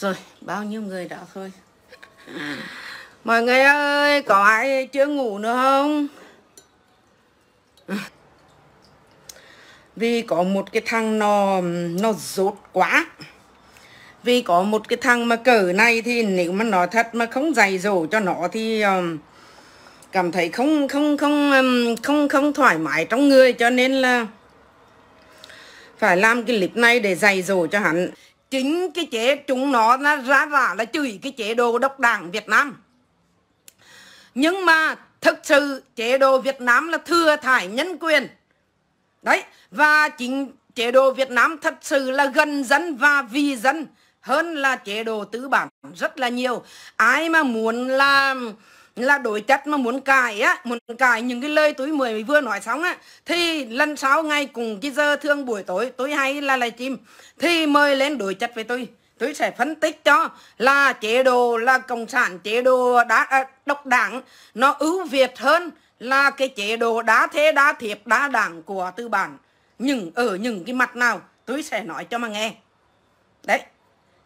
rồi bao nhiêu người đó thôi? Mọi người ơi có ai chưa ngủ nữa không? Vì có một cái thằng nó nó rốt quá. Vì có một cái thằng mà cỡ này thì nếu mà nó thật mà không dạy dỗ cho nó thì um, cảm thấy không không không um, không không thoải mái trong người cho nên là phải làm cái clip này để dạy dỗ cho hắn chính cái chế chúng nó ra ra là chửi cái chế độ độc đảng Việt Nam. Nhưng mà thực sự chế độ Việt Nam là thừa thải nhân quyền. Đấy, và chính chế độ Việt Nam thật sự là gần dân và vì dân hơn là chế độ tư bản rất là nhiều. Ai mà muốn làm là đổi chất mà muốn cài á muốn cài những cái lời tôi mười vừa nói xong á thì lần sau ngày cùng cái giờ thương buổi tối tôi hay là lại chim thì mời lên đổi chất với tôi. Tôi sẽ phân tích cho là chế độ là cộng sản chế độ đá à, độc đảng nó ưu việt hơn là cái chế độ đá thế đá thiệp đá đảng của tư bản. Nhưng ở những cái mặt nào tôi sẽ nói cho mà nghe. Đấy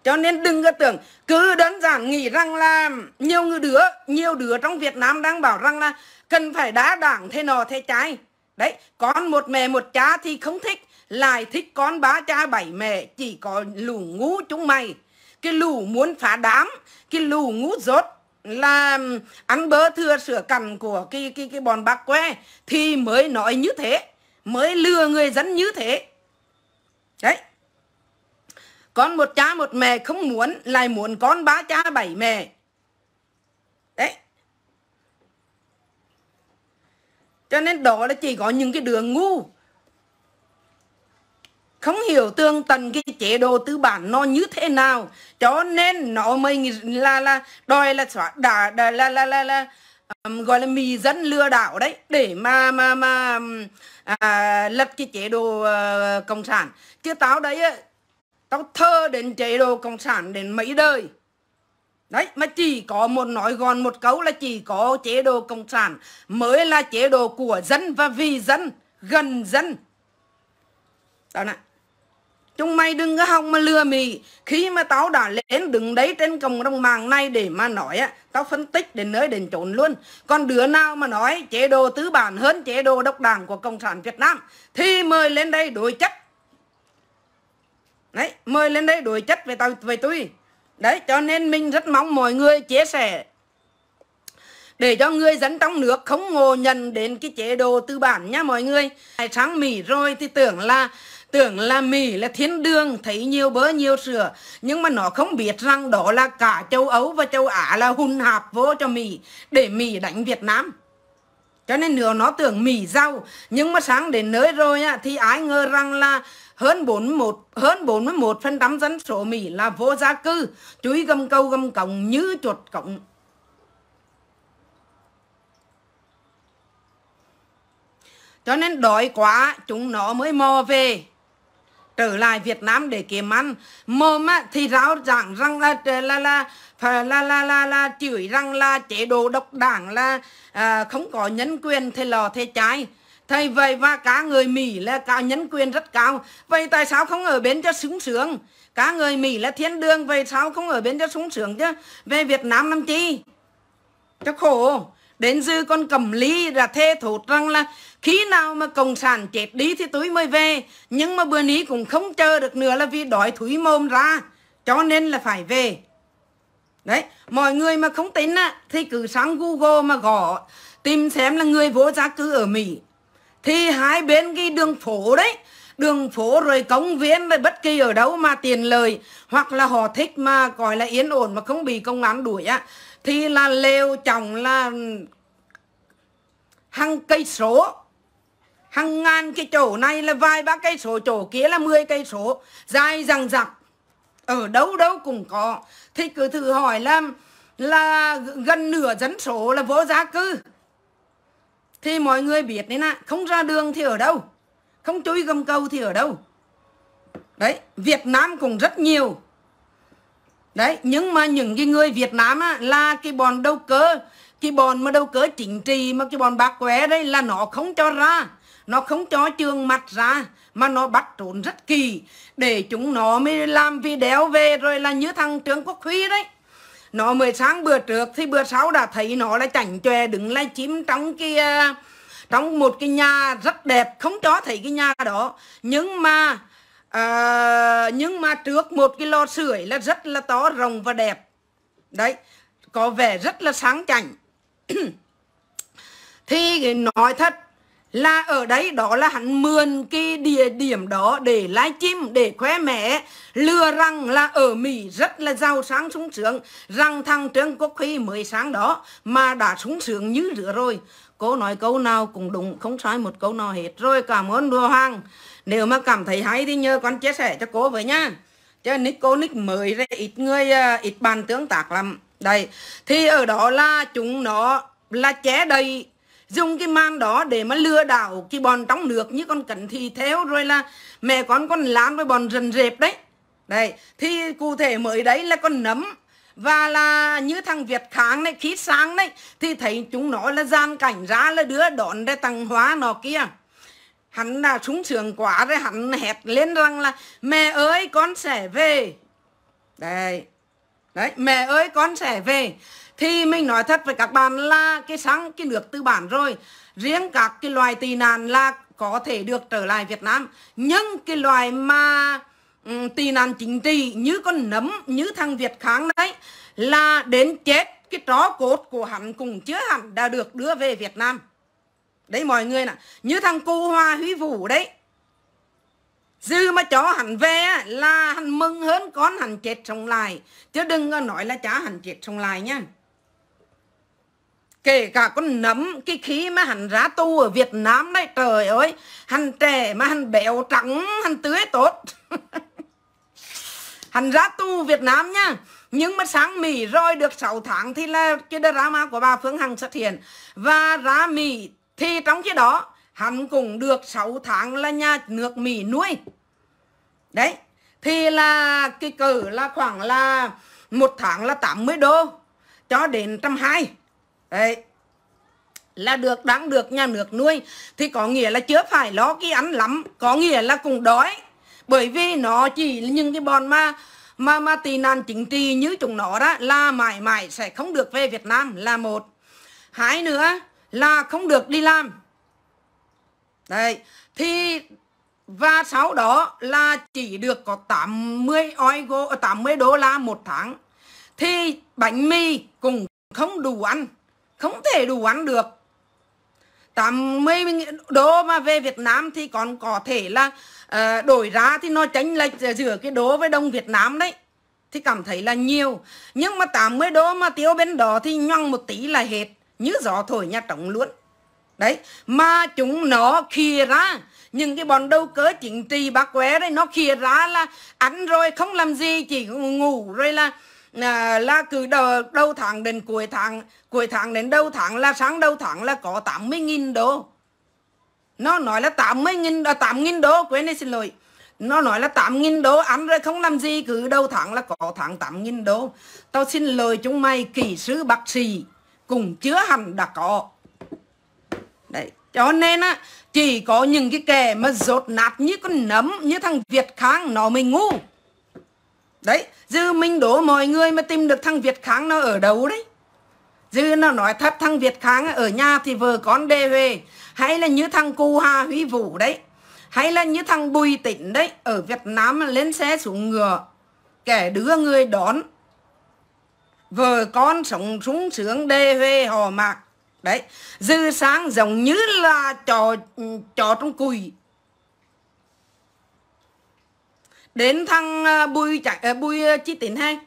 cho nên đừng có tưởng, cứ đơn giản nghĩ rằng là nhiều người đứa, nhiều đứa trong Việt Nam đang bảo rằng là cần phải đá đảng thế nọ thế trái. Đấy, con một mẹ một cha thì không thích, lại thích con bá cha bảy mẹ, chỉ có lù ngũ chúng mày. Cái lù muốn phá đám, cái lù ngũ rốt là ăn bơ thừa sửa cằn của cái cái cái bọn bạc que thì mới nói như thế, mới lừa người dân như thế. Đấy con một cha một mẹ không muốn lại muốn con ba cha bảy mẹ. Đấy. Cho nên đó là chỉ có những cái đường ngu. Không hiểu tương tận cái chế độ tư bản nó như thế nào. Cho nên nó mới là là đòi là xóa đà, đã là là là, là um, gọi là mì dân lừa đảo đấy. Để mà mà mà à, lật cái chế độ uh, cộng sản. Chứ tao đấy tao thơ đến chế độ cộng sản đến mấy đời. Đấy, mà chỉ có một nói gọn một câu là chỉ có chế độ cộng sản mới là chế độ của dân và vì dân, gần dân. Đó này chúng mày đừng có hòng mà lừa mì khi mà tao đã lên đứng đấy trên cộng đồng mạng này để mà nói á, tao phân tích đến nơi đến chốn luôn. Còn đứa nào mà nói chế độ tứ bản hơn chế độ độc đảng của cộng sản việt nam, thì mời lên đây đối chất đấy, mời lên đây đối chất về tao, về tôi. Đấy, cho nên mình rất mong mọi người chia sẻ. Để cho người dân trong nước không ngộ nhận đến cái chế độ tư bản nha mọi người. Sáng mỹ rồi thì tưởng là tưởng là Mỹ là thiên đường, thấy nhiều bớ, nhiều sữa. Nhưng mà nó không biết rằng đó là cả châu Âu và châu Á là hùn hạp vô cho Mỹ để Mỹ đánh Việt Nam cho nên nếu nó tưởng mì rau nhưng mà sáng đến nơi rồi á, thì ai ngờ rằng là hơn 41 hơn 41 phần trăm dân số Mỹ là vô gia cư chuối gầm câu gầm cổng như chuột cổng. Cho nên đói quá chúng nó mới mò về trở lại Việt Nam để kiếm ăn. Mồm á, thì ráo giảng rằng là là là là là là, là, là chửi rằng là chế độ độc đảng là à, không có nhân quyền thì lò thế trái thầy vậy và cả người Mỹ là cả nhân quyền rất cao. Vậy tại sao không ở bên cho sướng sướng? Cả người Mỹ là thiên đường vậy sao không ở bên cho sướng sướng chứ? Về Việt Nam làm chi? Cho khổ đến dư con cầm ly là thê thốt rằng là, khi nào mà cộng sản chết đi thì tôi mới về. Nhưng mà bữa ní cũng không chờ được nữa là vì đói thúi mồm ra, cho nên là phải về. Đấy, mọi người mà không tin á, thì cứ sang google mà gõ, tìm xem là người vô gia cư ở mỹ. Thì hai bên cái đường phố đấy. Đường phố rồi công viên rồi bất kỳ ở đâu mà tiền lời. Hoặc là họ thích mà, gọi là yên ổn mà không bị công án đuổi á thì là lều chồng là hàng cây số. Hàng ngàn cái chỗ này là vài ba cây số, chỗ kia là 10 cây số. Dài rằng dặc. Ở đâu đâu cũng có. Thì cứ thử hỏi là là gần nửa dân số là vô gia cư. Thì mọi người biết đấy nè, không ra đường thì ở đâu? Không chui gầm cầu thì ở đâu? Đấy, Việt Nam cũng rất nhiều đấy nhưng mà những cái người Việt Nam á, là cái bọn đầu cơ. Cái bọn mà đầu cơ chính trị mà cái bọn bạc quẻ đấy là nó không cho ra. Nó không cho trường mặt ra mà nó bắt trốn rất kỳ. Để chúng nó mới làm video về rồi là như thằng trương quốc huy đấy. Nó mới sáng bữa trước thì bữa sau đã thấy nó là chảnh chòe đứng lại chim trong kia à, trong một cái nhà rất đẹp. Không cho thấy cái nhà đó. Nhưng mà à, nhưng mà trước một cái lò sưởi là rất là to rộng và đẹp. Đấy có vẻ rất là sáng chảnh. Thì nói thật là ở đấy đó là hắn mượn cái địa điểm đó để lái chim để khoe mẹ lừa rằng là ở Mỹ rất là giàu sáng sung sướng rằng thằng Trương Quốc Huy mới sáng đó mà đã sung sướng như rửa rồi. Cô nói câu nào cũng đúng không sai một câu nào hết. Rồi cảm ơn đùa hoàng nếu mà cảm thấy hay thì nhờ con chia sẻ cho cô với nha. Chứ nick cô, nick mới ra ít người à, ít bàn tương tác lắm. Đây, thì ở đó là chúng nó là ché đầy, dùng cái màn đó để mà lừa đảo cái bọn trong nước như con cẩn thì theo, rồi là mẹ con con lán với bọn rần rệp đấy. Đây, thì cụ thể mới đấy là con nấm và là như thằng Việt Kháng này, khí sáng đấy thì thấy chúng nó là gian cảnh ra là đứa đón ra tăng hóa nó kia hắn đã súng sướng quá rồi hắn hét lên rằng là mẹ ơi con sẽ về. Đây đấy mẹ ơi con sẽ về. Thì mình nói thật với các bạn là cái sáng cái nước tư bản rồi riêng các cái loài tị nạn là có thể được trở lại Việt Nam. Nhưng cái loài mà um, tị nạn chính trị như con nấm như thằng Việt Kháng đấy là đến chết cái tró cốt của hắn cùng chưa hẳn đã được đưa về Việt Nam đấy, mọi người nè, như thằng cô Hoa Huy Vũ đấy. Dư mà cho hẳn về là hẳn mừng hơn con hẳn chết sống lại. Chứ đừng có nói là cha hẳn chết sống lại nha. Kể cả con nấm, cái khí mà hắn ra tu ở Việt Nam đấy, trời ơi hắn trẻ mà hắn béo trắng hắn tươi tốt. Hắn ra tu Việt Nam nha. Nhưng mà sáng Mỹ rồi, được 6 tháng thì là cái drama của bà Phương Hằng xuất hiện. Và ra Mỹ thì trong khi đó, hắn cũng được 6 tháng là nhà nước Mỹ nuôi. Đấy, thì là cái cử là khoảng là một tháng là 80 đô cho đến trăm hai. Đấy, là được đáng được nhà nước nuôi. Thì có nghĩa là chưa phải lo cái ăn lắm, có nghĩa là cũng đói. Bởi vì nó chỉ những cái bọn mà mà mà tị nạn chính trị như chúng nó đó, là mãi mãi sẽ không được về Việt Nam là một. Hai nữa là không được đi làm. Đây thì và sau đó là chỉ được có 80 euro 80 đô la một tháng. Thì bánh mì cũng không đủ ăn không thể đủ ăn được. 80 đô mà về Việt Nam thì còn có thể là uh, đổi ra thì nó tránh lệch giữa cái đô với đồng Việt Nam đấy. Thì cảm thấy là nhiều. Nhưng mà 80 đô mà tiêu bên đó thì nhoăng một tí là hết như gió thổi nhà trống luôn. Đấy mà chúng nó khìa ra. Những cái bọn đầu cớ chính trị bác qué đấy nó khìa ra là ăn rồi không làm gì chỉ ngủ rồi là à, là cứ đầu, đầu tháng đến cuối tháng cuối tháng đến đầu tháng là sáng đầu tháng là có 80.000 đô. Nó nói là 80 nghìn à, 8.000 đô quên đi xin lỗi. Nó nói là 8.000 đô ăn rồi không làm gì cứ đầu tháng là có tháng 8.000 đô. Tao xin lời chúng mày kỹ sư bác sĩ cùng chứa hẳn đã có. Đấy, cho nên á, chỉ có những cái kẻ mà rột nát như con nấm, như thằng Việt kháng nó mới ngu. Đấy, dư minh đố mọi người mà tìm được thằng Việt kháng nó ở đâu đấy? Dư nó nói thật, thằng Việt kháng ở nhà thì vợ con đê về hay là như thằng cu Hà Huy Vũ đấy? Hay là như thằng Bùi Tịnh đấy? Ở Việt Nam lên xe xuống ngựa. Kẻ đưa người đón vợ con sống sung sướng đê về hò mạc. Đấy dư sáng giống như là trò trò trong cùi. Đến thằng à, bùi chạy à, bùi à, chi tín hay?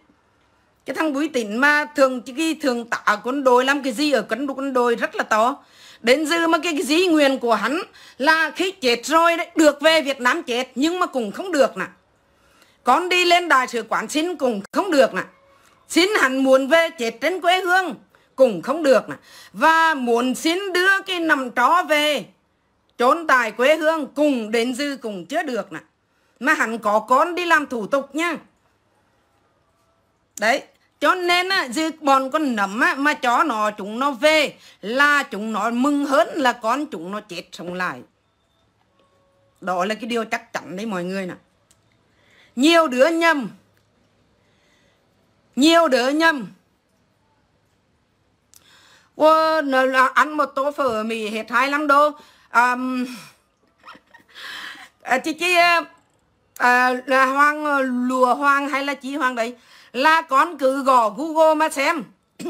Cái thằng bùi tín mà thường cái thường tả quân đội làm cái gì ở cấn quân đội rất là to. Đến dư mà cái, cái dĩ nguyện của hắn là khi chết rồi đấy được về Việt Nam chết nhưng mà cũng không được nè. Con đi lên đại sứ quán xin cũng không được nè xin hắn muốn về chết trên quê hương. Cũng không được và muốn xin đưa cái nằm chó về. Trốn tại quê hương cùng đến dư cùng chưa được nè mà hắn có con đi làm thủ tục nha. Đấy, cho nên á, dư bọn con nấm á, mà chó nó chúng nó về là chúng nó mừng hơn là con chúng nó chết sống lại. Đó là cái điều chắc chắn đấy mọi người nè. Nhiều đứa nhầm nhiều đứa nhầm. Wow, ăn một tô phở mì hết 25 đô. Um, chị chị à, à là hoàng à, lùa hoàng hay là chị hoàng đấy? Là con cứ gõ google mà xem.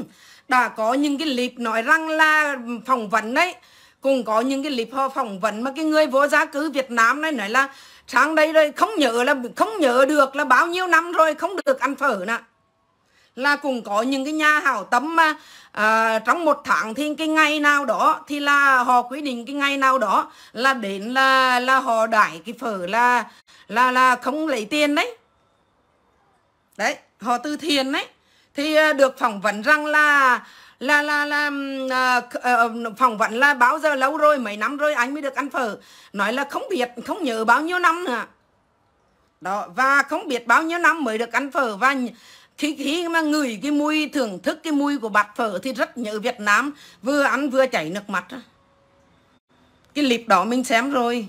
Đã có những cái clip nói rằng là phỏng vấn đấy. Cũng có những cái clip họ phỏng vấn mà cái người vô gia cư Việt Nam này nói là sang đây rồi không nhớ là không nhớ được là bao nhiêu năm rồi không được ăn phở nè là cũng có những cái nhà hảo tâm mà à, trong một tháng thì cái ngày nào đó thì là họ quyết định cái ngày nào đó là đến là là họ đãi cái phở là là là không lấy tiền đấy. Đấy họ từ thiện đấy. Thì à, được phỏng vấn rằng là là là là à, ờ, phỏng vấn là bao giờ lâu rồi mấy năm rồi anh mới được ăn phở. Nói là không biết không nhớ bao nhiêu năm nữa. Đó và không biết bao nhiêu năm mới được ăn phở và khi khi mà ngửi cái mùi thưởng thức cái mùi của bát phở thì rất nhớ Việt Nam. Vừa ăn vừa chảy nước mắt cái clip đó mình xem rồi.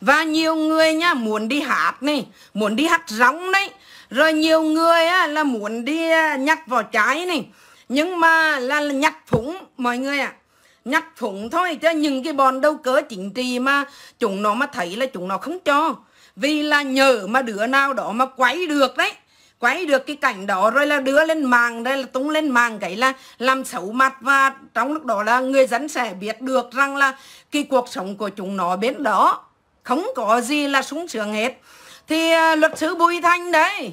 Và nhiều người nhá muốn đi hát này muốn đi hát rong đấy rồi nhiều người á, là muốn đi à, nhặt vỏ trái này. Nhưng mà là, là nhặt phủng mọi người ạ. À. nhặt phủng thôi chứ những cái bọn đâu cớ chính trị mà chúng nó mà thấy là chúng nó không cho. Vì là nhờ mà đứa nào đó mà quấy được đấy quay được cái cảnh đó rồi là đưa lên mạng, đây là tung lên mạng cái là làm xấu mặt và trong lúc đó là người dân sẽ biết được rằng là cái cuộc sống của chúng nó bên đó không có gì là sung sướng hết. Thì à, luật sư Bùi Thanh đấy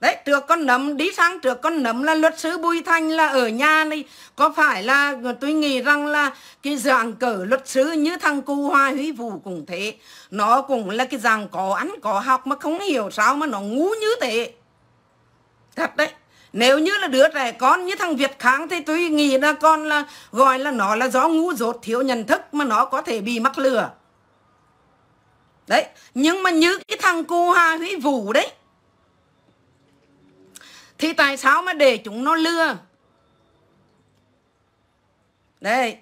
Đấy, trước con nấm đi sang trước con nấm là luật sư Bùi Thanh là ở nhà này. Có phải là tôi nghĩ rằng là cái dạng cỡ luật sư như thằng cu Hoa Huy Vũ cũng thế. Nó cũng là cái dạng có ăn có học mà không hiểu sao mà nó ngu như thế. Thật đấy. Nếu như là đứa trẻ con như thằng Việt Kháng thì tôi nghĩ là con là gọi là nó là do ngu dốt thiếu nhận thức mà nó có thể bị mắc lừa. Đấy nhưng mà như cái thằng cu Hoa Huy Vũ đấy thì tại sao mà để chúng nó lừa? Đây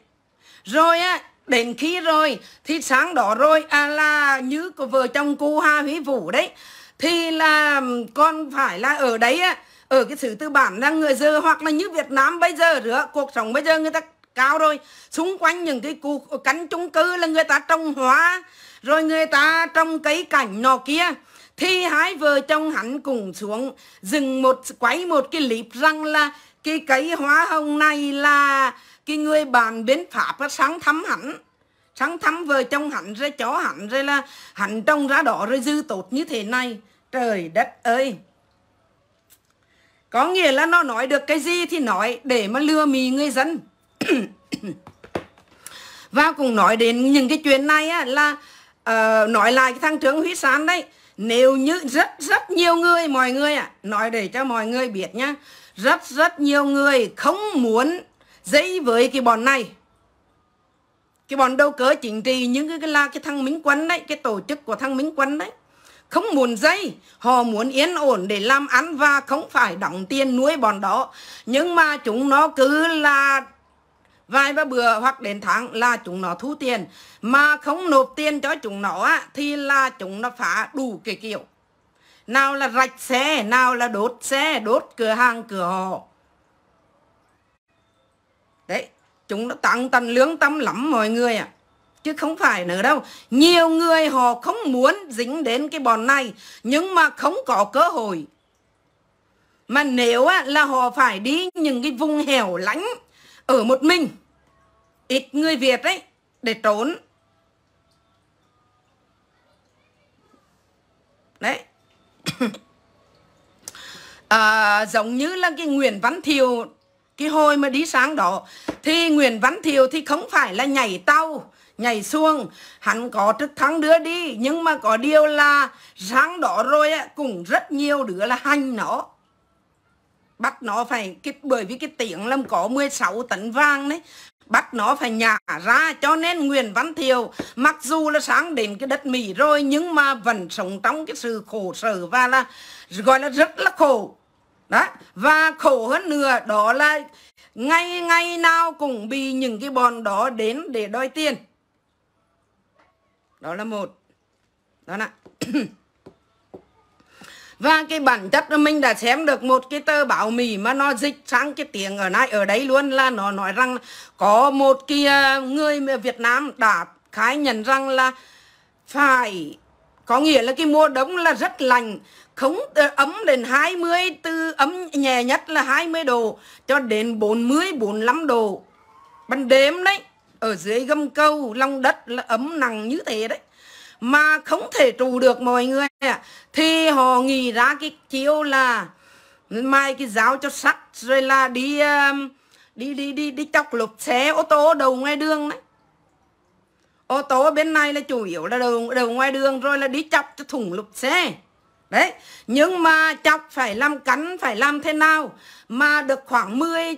rồi á, đến khi rồi, thì sáng đó rồi à là như của vợ chồng cô Hà Huy Vũ đấy, thì là con phải là ở đấy á, ở cái sự tư bản là người giờ hoặc là như Việt Nam bây giờ nữa cuộc sống bây giờ người ta cao rồi. Xung quanh những cái cụ cánh chung cư là người ta trồng hoa, rồi người ta trồng cây cảnh nọ kia thì hai vợ chồng hắn cùng xuống dừng một quấy một cái clip rằng là cái cây hoa hồng này là cái người bạn bên Pháp sáng thăm hắn. Sáng thăm vợ chồng hắn rồi chó hắn rồi là hắn trông ra đỏ rồi dư tốt như thế này. Trời đất ơi! Có nghĩa là nó nói được cái gì thì nói để mà lừa mì người dân. Và cũng nói đến những cái chuyện này á, là uh, nói lại cái thằng trưởng Huy sán đấy nếu như rất rất nhiều người mọi người ạ à, nói để cho mọi người biết nhá. Rất rất nhiều người không muốn dây với cái bọn này. Cái bọn đâu cớ chính trị những cái, cái là cái thằng Minh Quân đấy cái tổ chức của thằng Minh Quân đấy. Không muốn dây họ muốn yên ổn để làm ăn và không phải đóng tiền nuôi bọn đó. Nhưng mà chúng nó cứ là vài ba bữa hoặc đến tháng là chúng nó thu tiền. Mà không nộp tiền cho chúng nó á, thì là chúng nó phá đủ cái kiểu. Nào là rạch xe nào là đốt xe đốt cửa hàng cửa họ. Đấy chúng nó tăng tần lương tâm lắm mọi người ạ. À. chứ không phải nữa đâu. Nhiều người họ không muốn dính đến cái bọn này nhưng mà không có cơ hội. Mà nếu á, là họ phải đi những cái vùng hẻo lánh ở một mình. Ít người Việt ấy để trốn. Đấy. À, giống như là cái Nguyễn Văn Thiều cái hồi mà đi sáng đó thì Nguyễn Văn Thiều thì không phải là nhảy tàu nhảy xuông hắn có trực thăng đưa đi nhưng mà có điều là sáng đó rồi cũng rất nhiều đứa là hành nó bắt nó phải cái, bởi vì cái tiếng làm có 16 tấn vàng đấy. Bắt nó phải nhả ra cho nên Nguyễn Văn Thiều, mặc dù là sáng đến cái đất Mỹ rồi, nhưng mà vẫn sống trong cái sự khổ sở và là, gọi là rất là khổ. Đó, và khổ hơn nữa đó là ngày ngày nào cũng bị những cái bọn đó đến để đòi tiền. Đó là một. Đó là và cái bản chất là mình đã xem được một cái tờ báo Mỹ mà nó dịch sang cái tiếng ở này ở đấy luôn, là nó nói rằng có một cái à, người Việt Nam đã khái nhận rằng là phải, có nghĩa là cái mùa đông là rất lạnh, không ờ, ấm đến 20 từ ấm nhẹ nhất là 20 độ cho đến 40 45 độ. Ban đêm đấy, ở dưới gầm cầu, lòng đất là ấm nặng như thế đấy mà không thể trụ được mọi người ạ. Thì họ nghĩ ra cái chiêu là mai cái giáo cho sắt, rồi là đi um, đi đi đi đi chọc lục xe ô tô đầu ngoài đường đấy. Ô tô bên này là chủ yếu là đầu đầu ngoài đường, rồi là đi chọc cho thủng lục xe đấy nhưng mà chọc phải làm cắn phải làm thế nào mà được khoảng 10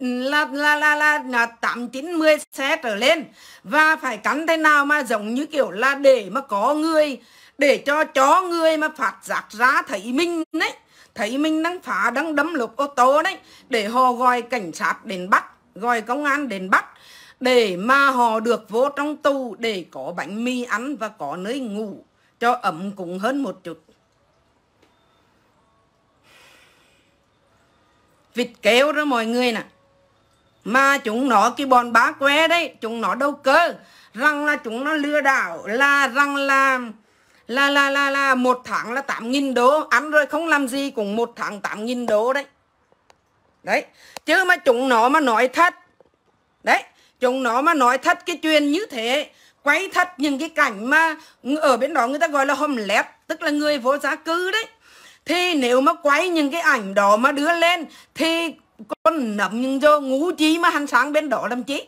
là là là là, là 8 9 10 xe trở lên? Và phải cắn thế nào mà giống như kiểu là để mà có người để cho chó người mà phạt giác ra thấy mình đấy thấy mình đang phá đang đấm lục ô tô đấy để họ gọi cảnh sát đến bắt gọi công an đến bắt để mà họ được vô trong tù để có bánh mì ăn và có nơi ngủ. Cho ấm cũng hơn một chút. Vịt kéo đó mọi người nè. Mà chúng nó, cái bọn bá que đấy, chúng nó đâu cơ rằng là chúng nó lừa đảo, là rằng là là là là là một tháng là tám nghìn đô, ăn rồi không làm gì cũng một tháng tám nghìn đô đấy. Đấy, chứ mà chúng nó mà nói thật, đấy, chúng nó mà nói thật cái chuyện như thế, quay thật những cái cảnh mà ở bên đó người ta gọi là hòm lép, tức là người vô gia cư đấy thì nếu mà quay những cái ảnh đó mà đưa lên, thì con nấm những giờ ngủ chi mà hắn sáng bên đó làm chi?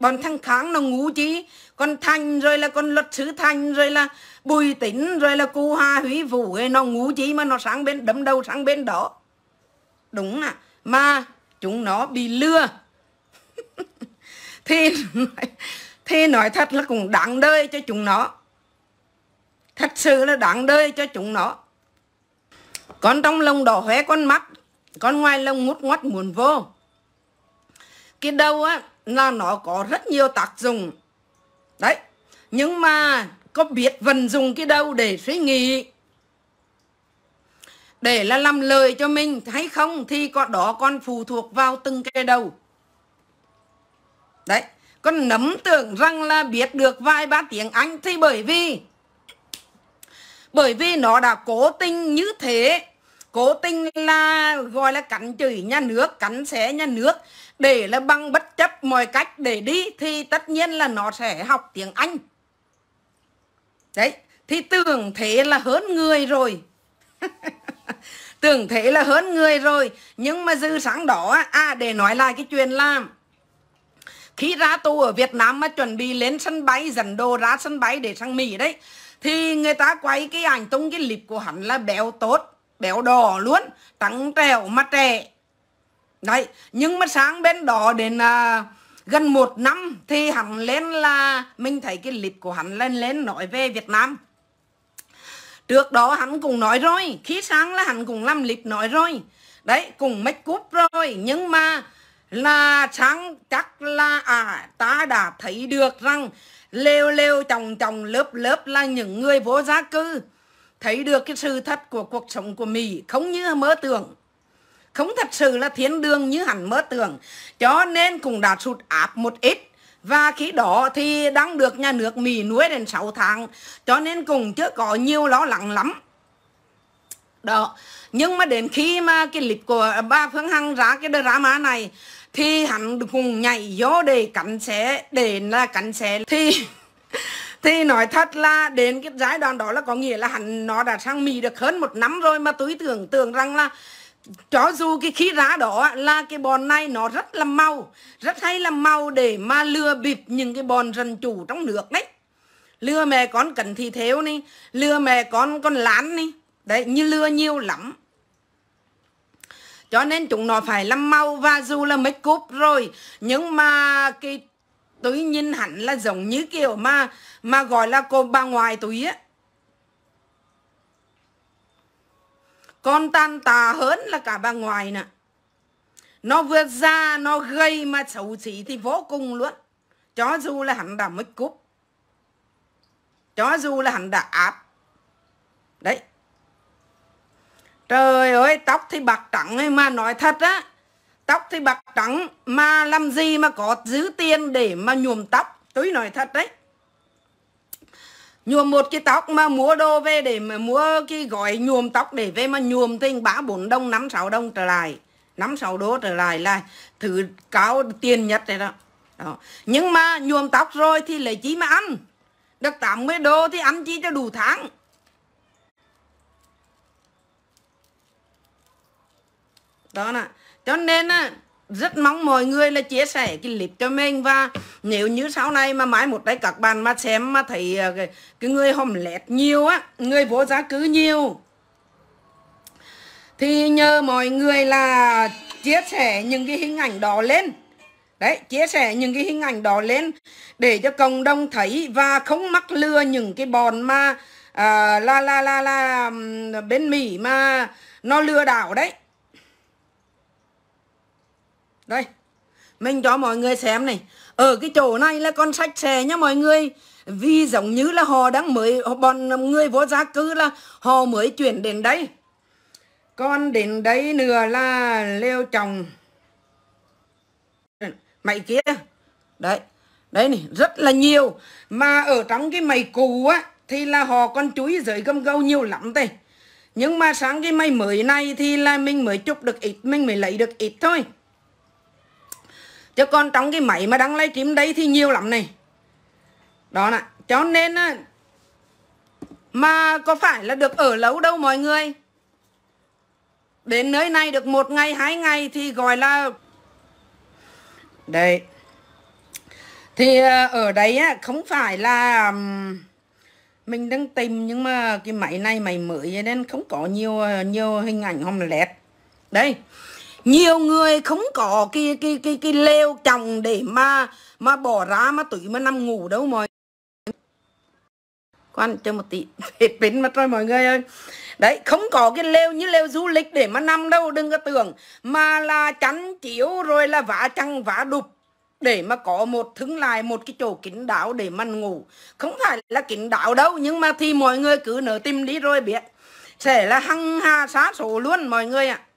Bọn thằng kháng nó ngủ chi? Con thành rồi là con luật sư thành rồi là bùi tính rồi là cô hà hủy vũ ấy, nó ngủ chi mà nó sáng bên, đấm đầu sáng bên đó? Đúng à mà chúng nó bị lừa. Thì thì nói thật là cũng đáng đời cho chúng nó. Thật sự là đáng đời cho chúng nó con trong lông đỏ hóe con mắt, con ngoài lông ngút ngoắt muốn vô. Cái đầu á, là nó có rất nhiều tác dụng. Đấy, nhưng mà có biết vận dụng cái đầu để suy nghĩ, để là làm lời cho mình hay không thì có đó con phụ thuộc vào từng cái đầu. Đấy, con nấm tưởng rằng là biết được vài ba tiếng Anh thì bởi vì bởi vì nó đã cố tình như thế cố tình là, gọi là cắn chửi nhà nước, cắn xé nhà nước. Để là bằng bất chấp mọi cách để đi, thì tất nhiên là nó sẽ học tiếng Anh. Đấy, thì tưởng thế là hơn người rồi. Tưởng thế là hơn người rồi. Nhưng mà dư sáng đó à để nói lại cái chuyện làm khi ra tù ở Việt Nam mà chuẩn bị lên sân bay, dẫn đồ ra sân bay để sang Mỹ đấy, thì người ta quay cái ảnh tung cái clip của hắn là béo tốt béo đỏ luôn trắng trẻo mà trẻ. Đấy nhưng mà sáng bên đó đến à, gần một năm thì hắn lên là mình thấy cái clip của hắn lên lên nói về Việt Nam. Trước đó hắn cũng nói rồi khi sáng là hắn cũng làm clip nói rồi. Đấy cùng make up rồi nhưng mà là sáng chắc là à ta đã thấy được rằng lêu lêu chồng chồng lớp lớp là những người vô gia cư thấy được cái sự thật của cuộc sống của Mỹ không như mơ tưởng. Không thật sự là thiên đường như hẳn mơ tưởng. Cho nên cũng đã sụt áp một ít. Và khi đó thì đang được nhà nước Mỹ nuôi đến 6 tháng. Cho nên cũng chưa có nhiều lo lắng lắm. Đó. Nhưng mà đến khi mà cái lịch của ba Phương Hằng ra cái drama này, thì hắn cùng nhảy vô để cắn xé để là cắn xé thì thì nói thật là đến cái giai đoạn đó là có nghĩa là hắn nó đã sang Mỹ được hơn một năm rồi mà tôi tưởng tượng rằng là cho dù cái khí rá đó là cái bọn này nó rất là mau, rất hay là mau để mà lừa bịp những cái bọn dân chủ trong nước đấy lừa mẹ con cần thì thiếu đi lừa mẹ con con lán đi đấy, như lừa nhiều lắm. Cho nên chúng nó phải làm mau và dù là make up rồi, nhưng mà cái tôi nhìn hẳn là giống như kiểu mà mà gọi là cô bà ngoại tôi á. Con tan tà hơn là cả bà ngoại nè. Nó vừa ra, nó gây mà xấu xí thì vô cùng luôn. Cho dù là hắn đã mất cúp, cho dù là hắn đã áp. Đấy. Trời ơi, tóc thì bạc trắng ấy mà nói thật á tóc thì bạc trắng, mà làm gì mà có giữ tiền để mà nhuộm tóc? Tôi nói thật đấy. Nhuộm một cái tóc mà mua đồ về để mà mua cái gói nhuộm tóc để về mà nhuộm thì ba bốn đồng, năm sáu đồng trở lại. Năm sáu đô trở lại là thứ cao tiền nhất đấy đó. đó. Nhưng mà nhuộm tóc rồi thì lấy chi mà ăn? Được 80 đô thì ăn chi cho đủ tháng? Đó nè cho nên á rất mong mọi người là chia sẻ cái clip cho mình và nếu như sau này mà mãi một đây các bạn mà xem mà thấy ờ, cái, cái người hòm lẹt nhiều á người vô giá cứ nhiều thì nhờ mọi người là chia sẻ những cái hình ảnh đó lên. Đấy chia sẻ những cái hình ảnh đó lên để cho cộng đồng thấy và không mắc lừa những cái bọn mà à, la la la la bên mỹ mà nó lừa đảo đấy đây, mình cho mọi người xem này. Ở cái chỗ này là con sách xe nha mọi người. Vì giống như là họ đang mới, bọn người vô gia cư là họ mới chuyển đến đây. Con đến đây nữa là leo chồng. Mày kia. Đấy đấy này, rất là nhiều. Mà ở trong cái mày cũ á, thì là họ con chuối dưới gâm gâu nhiều lắm đây nhưng mà sáng cái mày mới này thì là mình mới chụp được ít, mình mới lấy được ít thôi chứ còn trong cái máy mà đang livestream đấy thì nhiều lắm này. Đó nè, cho nên á, mà có phải là được ở lâu đâu mọi người. Đến nơi này được một ngày, hai ngày thì gọi là đây. Thì ờ, ở đấy á, không phải là mình đang tìm nhưng mà cái máy này mày mới, nên không có nhiều ờ, nhiều hình ảnh hom led đây nhiều người không có cái cái cái cái lều chồng để mà mà bỏ ra mà tụi mà nằm ngủ đâu mọi quan cho một tí. Hết pin mất rồi mọi người ơi. Đấy, không có cái lều như lều du lịch để mà nằm đâu, đừng có tưởng. Mà là chắn chiếu rồi là vả chăng vả đục. Để mà có một, thứng lại một cái chỗ kín đáo để mà ngủ. Không phải là kín đáo đâu, nhưng mà thì mọi người cứ nở tim đi rồi biết. Sẽ là hăng hà xá số luôn mọi người ạ. à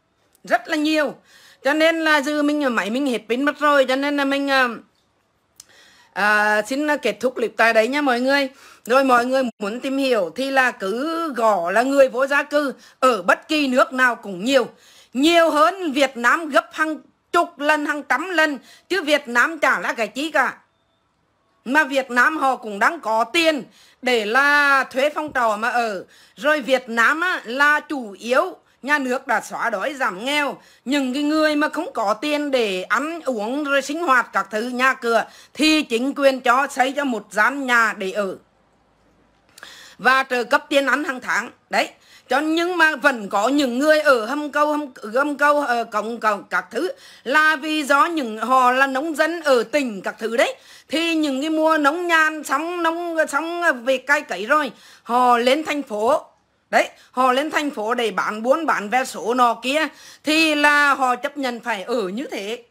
rất là nhiều. Cho nên là dư mình à, máy mình hết pin mất rồi cho nên là mình à, à, xin kết thúc clip tại đấy nha mọi người. Rồi mọi người muốn tìm hiểu thì là cứ gõ là người vô gia cư ở bất kỳ nước nào cũng nhiều. Nhiều hơn Việt Nam gấp hàng chục lần hàng trăm lần chứ Việt Nam chả là cái chi cả. Mà Việt Nam họ cũng đang có tiền để là thuế phong trào mà ở. Rồi Việt Nam á, là chủ yếu nhà nước đã xóa đói, giảm nghèo. Những cái người mà không có tiền để ăn, uống, rồi sinh hoạt các thứ, nhà cửa, thì chính quyền cho xây cho một gian nhà để ở. Và trợ cấp tiền ăn hàng tháng. Đấy, cho nhưng mà vẫn có những người ở hâm câu hâm hâm câu ở ờ, cộng cộng các thứ, là vì do những họ là nông dân ở tỉnh các thứ đấy, thì những cái mùa nông nhàn sóng nông sóng về cai cấy rồi, họ lên thành phố đấy, họ lên thành phố để bán buôn, bán vé số nọ kia, thì là họ chấp nhận phải ở như thế.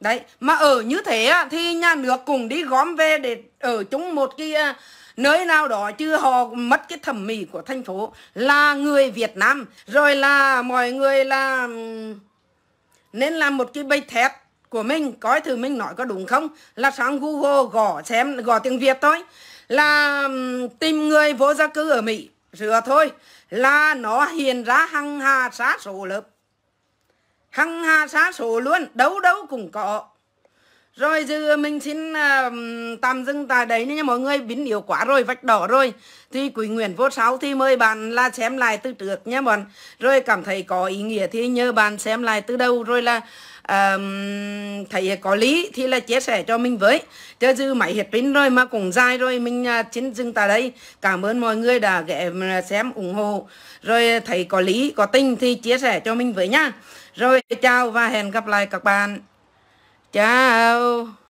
Đấy, mà ở như thế thì nhà nước cùng đi gom về để ở chúng một cái à, nơi nào đó, chứ họ mất cái thẩm mỹ của thành phố là người Việt Nam. Rồi là mọi người là nên làm một cái bầy thép của mình, coi thử mình nói có đúng không? Là sang Google gõ xem, gõ tiếng Việt thôi. Là tìm người vô gia cư ở Mỹ rửa thôi. Là nó hiện ra hằng hà xá số lớp. Hằng hà xá số luôn đâu đâu cũng có. Rồi giờ mình xin uh, tạm dừng tại đấy nha mọi người. Biến yếu quá rồi vạch đỏ rồi. Thì quý Nguyễn vô sáu thì mời bạn là xem lại từ trước nhé bọn. Rồi cảm thấy có ý nghĩa thì nhớ bạn xem lại từ đầu. Rồi là um, thấy có lý thì là chia sẻ cho mình với. Chứ dư máy hết pin rồi mà cũng dài rồi mình à, uh, chính dừng tại đây. Cảm ơn mọi người đã ghé xem ủng hộ. Rồi à, thấy có lý có tình thì chia sẻ cho mình với nhá rồi chào và hẹn gặp lại các bạn. Chào!